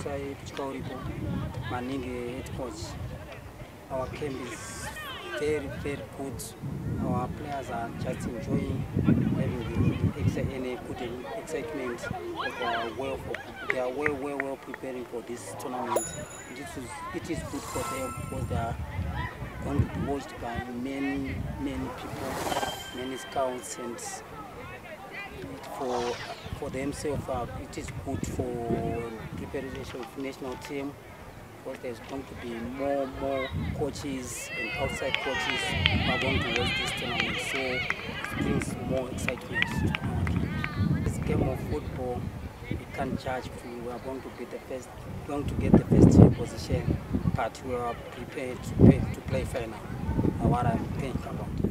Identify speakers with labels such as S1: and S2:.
S1: tisai eh, tichika uripo maningi headcoach our camp is very very good our players are just enjoying having an good excitement of way of they are well, well, well preparing for this tournament this is, it is good for them because they are going to be watched by many many people many scouts and for for themselves uh, it is good for preparation of national team because there's going to be more more coaches and outside coaches who are going to watch this tournament. So it brings more excitement to our team. This game of football, we can't judge if we are going to be the first, going to get the first position, but we are prepared to play, to play final. What I think about it.